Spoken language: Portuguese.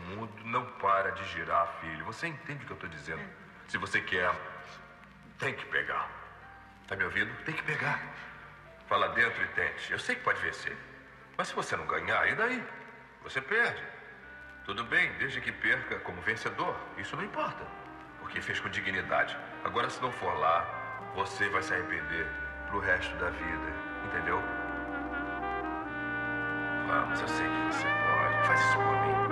mundo não para de girar, filho. Você entende o que eu estou dizendo? Se você quer, tem que pegar. Tá me ouvindo? Tem que pegar. fala dentro e tente. Eu sei que pode vencer. Mas se você não ganhar, e daí? Você perde. Tudo bem, desde que perca como vencedor. Isso não importa. Porque fez com dignidade. Agora, se não for lá, você vai se arrepender pro resto da vida. Entendeu? Vamos, eu sei que você pode. Faz isso por mim.